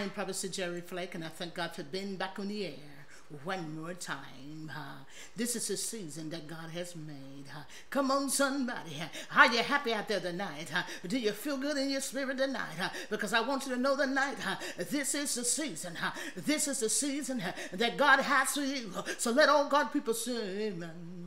I'm Prophetess Jerri Flake, and I thank God for being back on the air one more time. This is a season that God has made. Come on, somebody. Are you happy out there tonight? Do you feel good in your spirit tonight? Because I want you to know tonight, uh, this is the season. This is the season that God has for you. So let all God people say, Amen.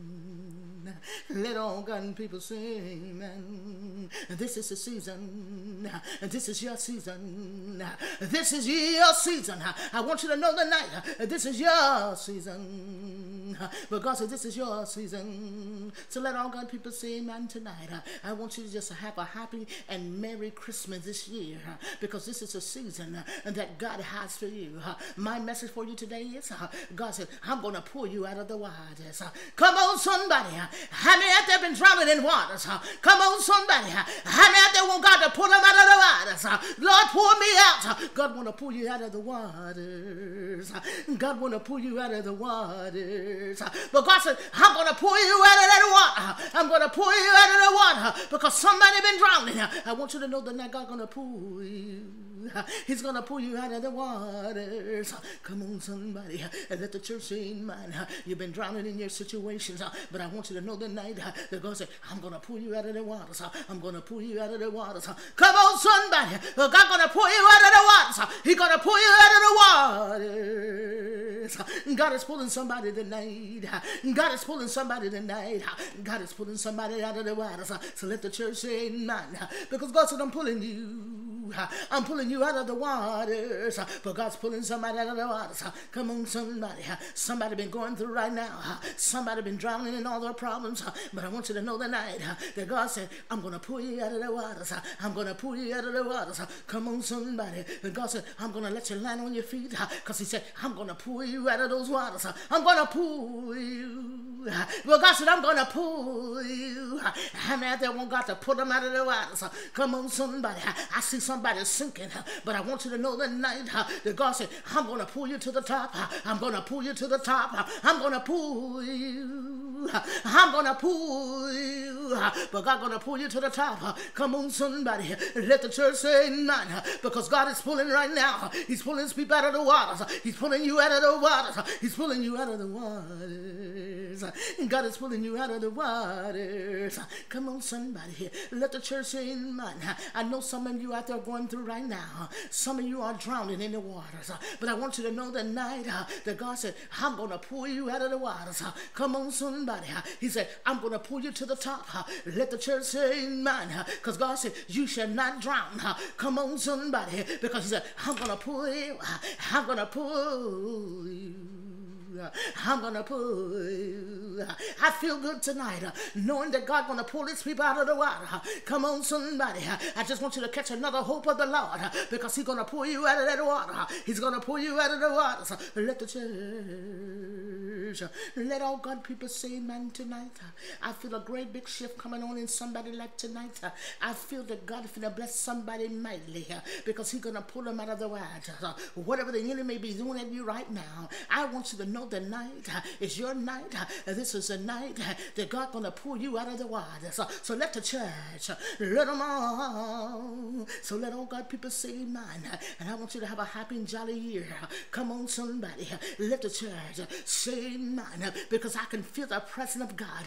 Let all God people sing, amen. This is the season. This is your season. This is your season. I want you to know tonight, this is your season. But God said, this is your season. So let all God people say amen tonight. I want you to just have a happy and Merry Christmas this year because this is a season that God has for you. My message for you today is God said, I'm going to pull you out of the waters. Come on, somebody. How many out there been drowning in waters? Come on, somebody. How many out there want God to pull them out of the waters? Lord, pull me out. God want to pull you out of the waters. God want to pull you out of the waters. But God said, I'm going to pull you out of that water. I'm going to pull you out of the water because somebody been drowning. I want you to know that God going to pull you. He's gonna pull you out of the waters. Come on, somebody, and let the church say amen. You've been drowning in your situations, but I want you to know tonight that God said, I'm gonna pull you out of the waters. I'm gonna pull you out of the waters. Come on, somebody. God gonna pull you out of the waters. He's gonna pull you out of the waters. God is pulling somebody tonight. God is pulling somebody tonight. God is pulling somebody out of the waters. So let the church say amen. Because God said, I'm pulling you. I'm pulling you out of the waters. But God's pulling somebody out of the waters. Come on, somebody. Somebody been going through right now. Somebody been drowning in all their problems. But I want you to know tonight that God said, I'm going to pull you out of the waters. I'm going to pull you out of the waters. Come on, somebody. And God said, I'm going to let you land on your feet. Because He said, I'm going to pull you out of those waters. I'm going to pull you. Well, God said, I'm going to pull you. Many out there want God to pull them out of the waters? Come on, somebody. I see somebody sinking. But I want you to know tonight that God said, I'm going to pull you to the top. I'm going to pull you to the top. I'm going to pull you. I'm going to pull you. But God going to pull you to the top. Come on, somebody. Let the church say amen. Because God is pulling right now. He's pulling his people out of the waters. He's pulling you out of the waters. He's pulling you out of the waters. And God is pulling you out of the waters. Come on, somebody. Let the church say amen. I know some of you out there going through right now. Some of you are drowning in the waters. But I want you to know tonight uh, that God said, I'm going to pull you out of the waters. Come on, somebody. He said, I'm going to pull you to the top. Let the church say amen. Because God said, you shall not drown. Come on, somebody. Because he said, I'm going to pull you. I'm going to pull you. I'm gonna pull. I feel good tonight, knowing that God gonna pull His people out of the water. Come on, somebody. I just want you to catch another hope of the Lord, because He's gonna pull you out of that water. He's gonna pull you out of the water. So let the church, let all God people say amen tonight. I feel a great big shift coming on in somebody like tonight. I feel that God is gonna bless somebody mightily, because He's gonna pull them out of the water. Whatever the enemy may be doing at you right now, I want you to know the night is your night. This is a night that God gonna pull you out of the water. So, so let the church let them all. So let all God people say amen. And I want you to have a happy and jolly year. Come on, somebody. Let the church say amen. Because I can feel the presence of God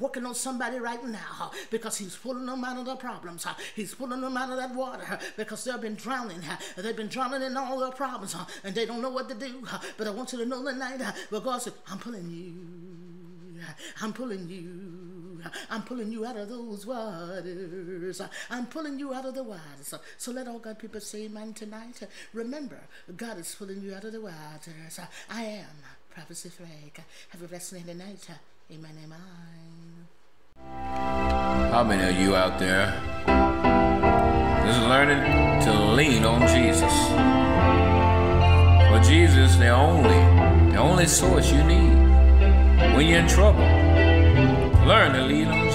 working on somebody right now. Because He's pulling them out of the problems. He's pulling them out of that water. Because they've been drowning. They've been drowning in all their problems. And they don't know what to do. But I want you to know tonight but God said, I'm pulling you. I'm pulling you. I'm pulling you out of those waters. I'm pulling you out of the waters. So let all God people say amen tonight. Remember, God is pulling you out of the waters. I am Prophetess Flake. Have a blessed night tonight. Amen, amen. How many of you out there is learning to lean on Jesus? For Jesus, the only only source you need when you're in trouble. Learn to lean on